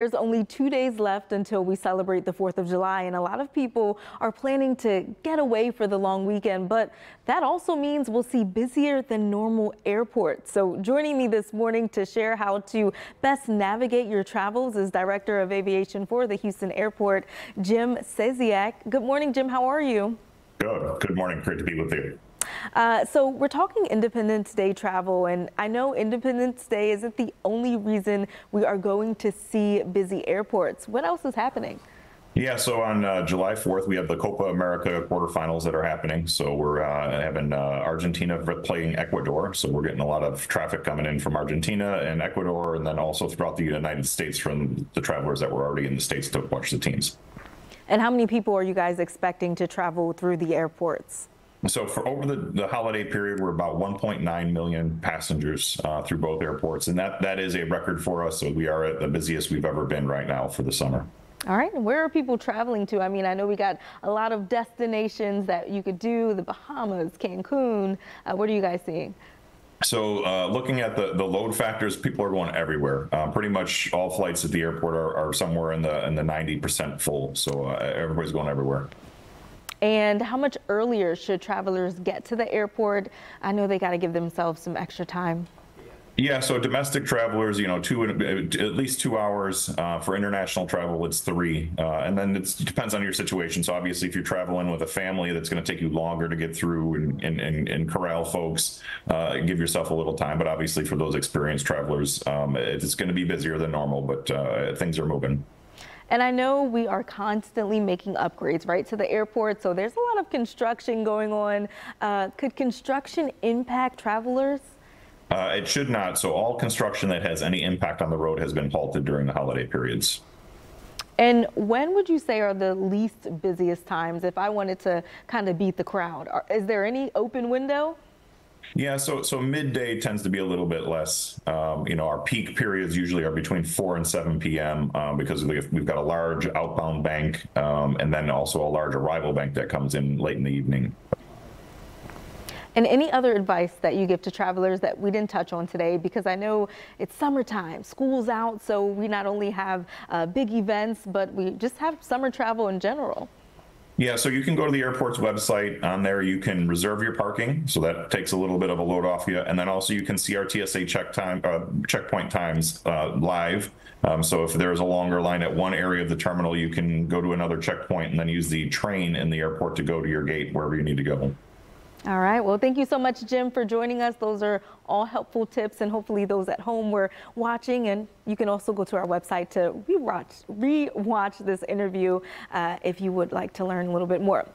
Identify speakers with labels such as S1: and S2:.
S1: There's only two days left until we celebrate the 4th of July, and a lot of people are planning to get away for the long weekend, but that also means we'll see busier than normal airports. So joining me this morning to share how to best navigate your travels is Director of Aviation for the Houston Airport, Jim Szczesniak. Good morning, Jim. How are you?
S2: Good. Good morning. Great to be with you.
S1: Uh, so we're talking Independence Day travel, and I know Independence Day isn't the only reason we are going to see busy airports. What else is happening?
S2: Yeah, so on uh, July 4th, we have the Copa America quarterfinals that are happening. So we're uh, having uh, Argentina playing Ecuador. So we're getting a lot of traffic coming in from Argentina and Ecuador, and then also throughout the United States from the travelers that were already in the States to watch the teams.
S1: And how many people are you guys expecting to travel through the airports?
S2: So for over the, the holiday period, we're about 1.9 million passengers uh, through both airports, and that that is a record for us. So we are at the busiest we've ever been right now for the summer.
S1: All right, where are people traveling to? I mean, I know we got a lot of destinations that you could do: the Bahamas, Cancun. Uh, what are you guys seeing?
S2: So uh, looking at the, the load factors, people are going everywhere. Uh, pretty much all flights at the airport are, are somewhere in the in the 90% full. So uh, everybody's going everywhere.
S1: And how much earlier should travelers get to the airport? I know they got to give themselves some extra time.
S2: Yeah, so domestic travelers, you know, two at least two hours. Uh, for international travel, it's three, uh, and then it depends on your situation. So obviously, if you're traveling with a family, that's going to take you longer to get through and and, and, and corral folks. Uh, give yourself a little time, but obviously for those experienced travelers, um, it's going to be busier than normal, but uh, things are moving.
S1: And I know we are constantly making upgrades, right, to the airport. So there's a lot of construction going on. Uh, could construction impact travelers?
S2: Uh, it should not. So all construction that has any impact on the road has been halted during the holiday periods.
S1: And when would you say are the least busiest times if I wanted to kind of beat the crowd? Is there any open window?
S2: Yeah, so so midday tends to be a little bit less. Um, you know, our peak periods usually are between 4 and 7 p.m. Um, because we've, we've got a large outbound bank um, and then also a large arrival bank that comes in late in the evening.
S1: And any other advice that you give to travelers that we didn't touch on today? Because I know it's summertime, school's out, so we not only have uh, big events, but we just have summer travel in general.
S2: Yeah, so you can go to the airport's website. On there, you can reserve your parking, so that takes a little bit of a load off you, and then also you can see our TSA check time, uh, checkpoint times uh, live. Um, so if there's a longer line at one area of the terminal, you can go to another checkpoint and then use the train in the airport to go to your gate wherever you need to go.
S1: All right. Well, thank you so much, Jim, for joining us. Those are all helpful tips, and hopefully those at home were watching. And you can also go to our website to rewatch, re-watch this interview uh, if you would like to learn a little bit more.